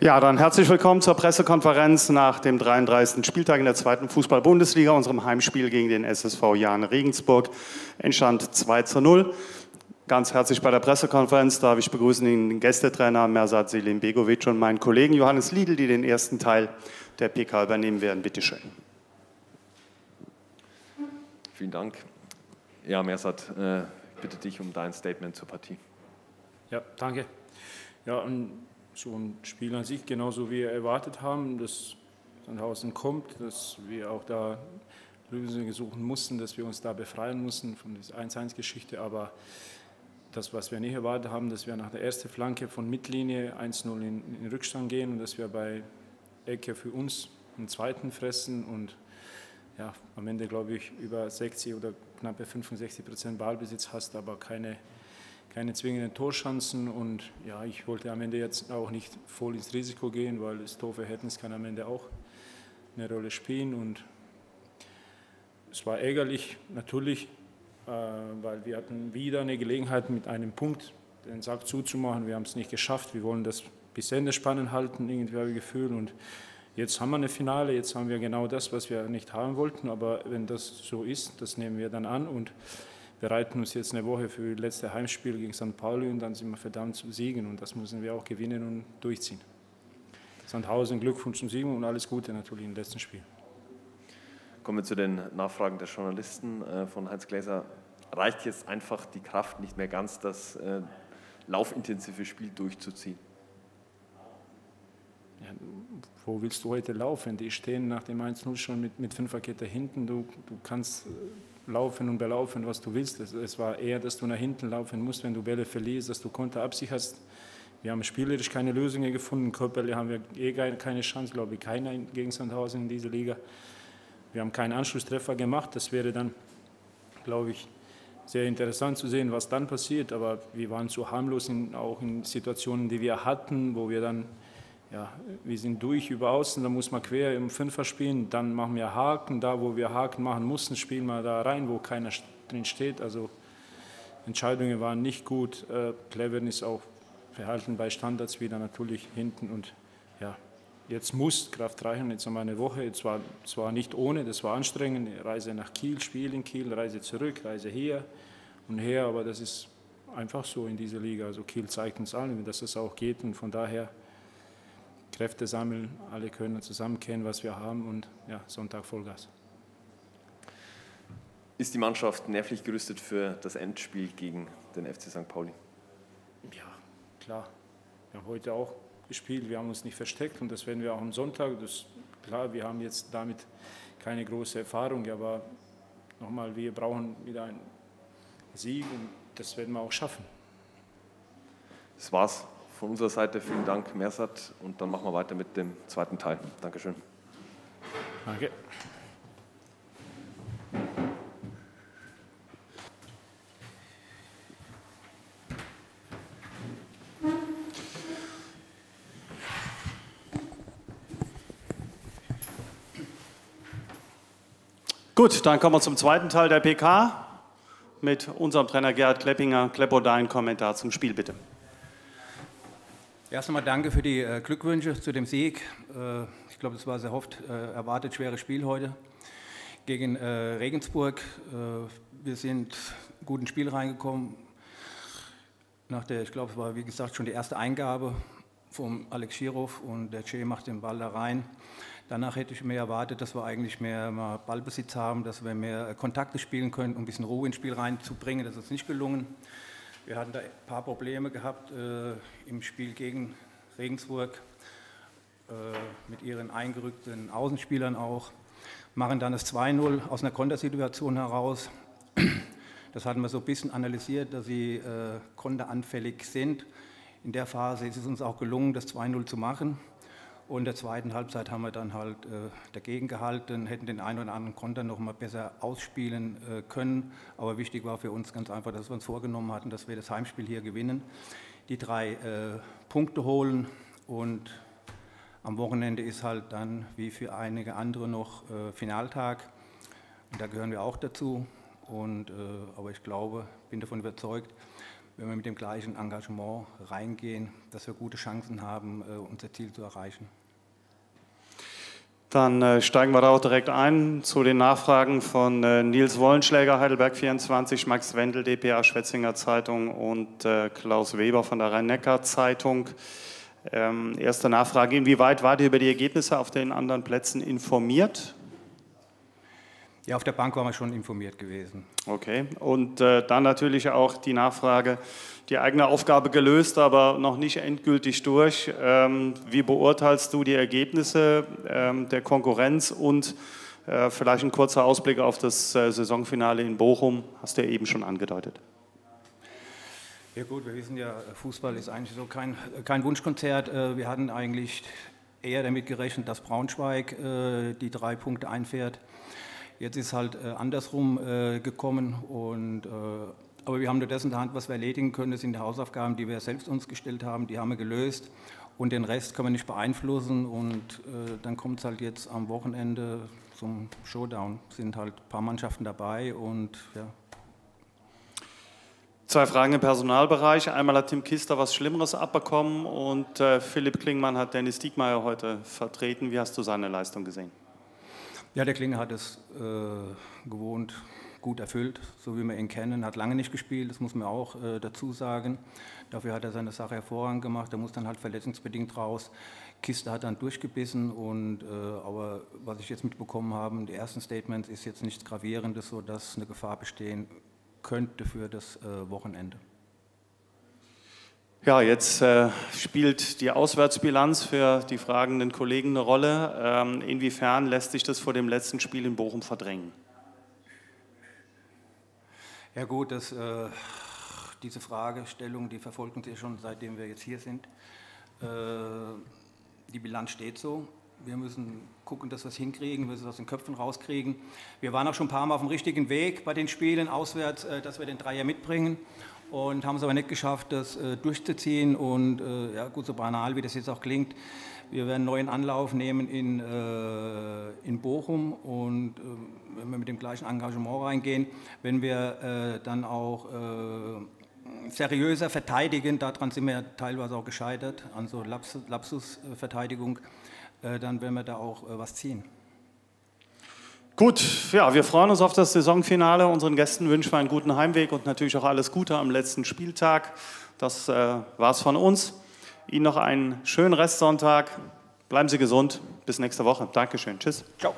Ja, dann herzlich willkommen zur Pressekonferenz nach dem 33. Spieltag in der zweiten Fußball-Bundesliga, unserem Heimspiel gegen den SSV Jahn Regensburg. Endstand 2 zu 0. Ganz herzlich bei der Pressekonferenz darf ich begrüßen den Gästetrainer Mersat Selim Begovic und meinen Kollegen Johannes Liedl, die den ersten Teil der PK übernehmen werden. Bitte schön. Vielen Dank. Ja, Mersat, äh, bitte dich um dein Statement zur Partie. Ja, danke. Ja, und so ein Spiel an sich, genauso wie wir erwartet haben, dass Sandhausen kommt, dass wir auch da Lösungen suchen mussten, dass wir uns da befreien mussten von dieser 1-1-Geschichte. Aber das, was wir nicht erwartet haben, dass wir nach der ersten Flanke von Mittellinie 1-0 in, in Rückstand gehen und dass wir bei Ecke für uns einen zweiten fressen und ja, am Ende, glaube ich, über 60 oder knappe 65 Prozent Ballbesitz hast, aber keine keine zwingenden Torchancen und ja, ich wollte am Ende jetzt auch nicht voll ins Risiko gehen, weil das Torverhältnis kann am Ende auch eine Rolle spielen und es war ärgerlich natürlich, äh, weil wir hatten wieder eine Gelegenheit mit einem Punkt den Sack zuzumachen. Wir haben es nicht geschafft. Wir wollen das bis Ende spannend halten, irgendwie habe ich Gefühl und Jetzt haben wir eine Finale, jetzt haben wir genau das, was wir nicht haben wollten, aber wenn das so ist, das nehmen wir dann an und bereiten uns jetzt eine Woche für das letzte Heimspiel gegen St. Pauli und dann sind wir verdammt zu siegen und das müssen wir auch gewinnen und durchziehen. Sandhausen, Glückwunsch zum Siegen und alles Gute natürlich im letzten Spiel. Kommen wir zu den Nachfragen der Journalisten äh, von Heinz Gläser. Reicht jetzt einfach die Kraft nicht mehr ganz, das äh, laufintensive Spiel durchzuziehen? Ja, wo willst du heute laufen? Die stehen nach dem 1-0 schon mit, mit Fünferkette hinten. Du, du kannst äh, laufen und belaufen, was du willst. Es, es, war eher, dass du nach hinten laufen musst, wenn du Bälle verlierst, dass du Konter absicherst. Wir haben spielerisch keine Lösungen gefunden. Körperlich haben wir eh keine Chance, glaube ich, keiner gegen Sandhausen in dieser Liga. Wir haben keinen Anschlusstreffer gemacht. Das wäre dann, glaube ich, sehr interessant zu sehen, was dann passiert. Aber wir waren zu harmlos, in, auch in Situationen, die wir hatten, wo wir dann ja, wir sind durch über außen, da muss man quer im Fünfer spielen, dann machen wir Haken, da wo wir Haken machen mussten, spielen wir da rein, wo keiner drin steht. Also Entscheidungen waren nicht gut, äh, Cleverness auch Verhalten bei Standards wieder natürlich hinten und ja, jetzt muss Kraft reichen, jetzt haben wir eine Woche, es war zwar nicht ohne, das war anstrengend, Reise nach Kiel, Spiel in Kiel, Reise zurück, Reise hier und her, aber das ist einfach so in dieser Liga, also Kiel zeigt uns allen, dass es auch geht und von daher Kräfte sammeln, alle können zusammenkehren, was wir haben und ja, Sonntag Vollgas. Ist die Mannschaft nervlich gerüstet für das Endspiel gegen den FC St. Pauli? Ja, klar. Wir haben heute auch gespielt, wir haben uns nicht versteckt und das werden wir auch am Sonntag. Das, klar, wir haben jetzt damit keine große Erfahrung, aber nochmal, wir brauchen wieder einen Sieg und das werden wir auch schaffen. Das war's von unserer Seite vielen Dank, Mersat. Und dann machen wir weiter mit dem zweiten Teil. Dankeschön. Danke. Gut, dann kommen wir zum zweiten Teil der PK mit unserem Trainer Gerhard Kleppinger. Kleppo, dein Kommentar zum Spiel bitte. Erst einmal danke für die äh, Glückwünsche zu dem Sieg. Äh, ich glaube, es war sehr oft äh, erwartet schweres Spiel heute gegen Regensburg. Wir sind gut ins Spiel reingekommen. Nach der, ich glaube, es war wie gesagt schon die erste Eingabe vom Alex Schirov und der Che macht den Ball da rein. Danach hätte ich mehr erwartet, dass wir eigentlich mehr Ballbesitz haben, dass wir mehr Kontakte spielen können, um ein bisschen Ruhe ins Spiel reinzubringen. Das ist nicht gelungen. Wir hatten da ein paar Probleme gehabt äh, im Spiel gegen Regensburg äh, mit ihren eingerückten Außenspielern auch. Machen dann das 2-0 aus einer Kontersituation heraus. Das hatten wir so ein bisschen analysiert, dass sie äh, konteranfällig sind. In der Phase ist es uns auch gelungen, das 2-0 zu machen. Und in der zweiten Halbzeit haben wir dann halt äh, dagegen gehalten, hätten den einen oder anderen Konter noch mal besser ausspielen äh, können. Aber wichtig war für uns ganz einfach, dass wir uns vorgenommen hatten, dass wir das Heimspiel hier gewinnen, die drei äh, Punkte holen und am Wochenende ist halt dann, wie für einige andere noch, äh, Finaltag. Und da gehören wir auch dazu. Und, äh, aber ich glaube, bin davon überzeugt, wenn wir mit dem gleichen Engagement reingehen, dass wir gute Chancen haben, äh, unser Ziel zu erreichen. Dann äh, steigen wir da auch direkt ein zu den Nachfragen von äh, Nils Wollenschläger, Heidelberg 24, Max Wendel, dpa Schwetzinger Zeitung und Klaus Weber von der Rhein-Neckar Zeitung. Ähm, erste Nachfrage, inwieweit wart ihr über die Ergebnisse auf den anderen Plätzen informiert? Ja, auf der Bank waren wir schon informiert gewesen. Okay, und äh, dann natürlich auch die Nachfrage, die eigene Aufgabe gelöst, aber noch nicht endgültig durch. Ähm, wie beurteilst du die Ergebnisse ähm, der Konkurrenz und äh, vielleicht ein kurzer Ausblick auf das äh, Saisonfinale in Bochum, hast du ja eben schon angedeutet. Ja gut, wir wissen ja, Fußball ist eigentlich so kein, kein Wunschkonzert. Äh, wir hatten eigentlich eher damit gerechnet, dass Braunschweig äh, die drei Punkte einfährt. Jetzt ist halt äh, andersrum äh, gekommen und äh, aber wir haben nur das in der Hand, was wir erledigen können. Das sind die Hausaufgaben, die wir selbst uns gestellt haben, die haben wir gelöst und den Rest können wir nicht beeinflussen und äh, dann kommt es halt jetzt am Wochenende zum Showdown. Sind halt ein paar Mannschaften dabei und ja. Zwei Fragen im Personalbereich. Einmal hat Tim Kister was Schlimmeres abbekommen und äh, Philipp Klingmann hat Dennis Diekmeyer heute vertreten. Wie hast du seine Leistung gesehen? Ja, der Klinger hat es äh, gewohnt gut erfüllt, so wie wir ihn kennen. Hat lange nicht gespielt, das muss man auch äh, dazu sagen. Dafür hat er seine Sache hervorragend gemacht. Er muss dann halt verletzungsbedingt raus. Kiste hat dann durchgebissen und äh, aber was ich jetzt mitbekommen habe, die ersten Statements ist jetzt nichts gravierendes, sodass eine Gefahr bestehen könnte für das äh, Wochenende. Ja, jetzt äh, spielt die Auswärtsbilanz für die fragenden Kollegen eine Rolle. Ähm, inwiefern lässt sich das vor dem letzten Spiel in Bochum verdrängen? Ja gut, das, äh, diese Fragestellung, die verfolgt uns ja schon seitdem wir jetzt hier sind. Äh, die Bilanz steht so. Wir müssen gucken, dass wir es hinkriegen, wir müssen es aus den Köpfen rauskriegen. Wir waren auch schon ein paar Mal auf dem richtigen Weg bei den Spielen auswärts, äh, dass wir den Dreier mitbringen und haben es aber nicht geschafft, das äh, durchzuziehen. Und äh, ja, gut, so banal wie das jetzt auch klingt, wir werden einen neuen Anlauf nehmen in, äh, in Bochum und äh, wenn wir mit dem gleichen Engagement reingehen, wenn wir äh, dann auch äh, seriöser verteidigen, daran sind wir ja teilweise auch gescheitert, an so Lapsusverteidigung, dann werden wir da auch was ziehen. Gut, ja, wir freuen uns auf das Saisonfinale. Unseren Gästen wünschen wir einen guten Heimweg und natürlich auch alles Gute am letzten Spieltag. Das äh, war's von uns. Ihnen noch einen schönen Restsonntag. Bleiben Sie gesund. Bis nächste Woche. Dankeschön. Tschüss. Ciao.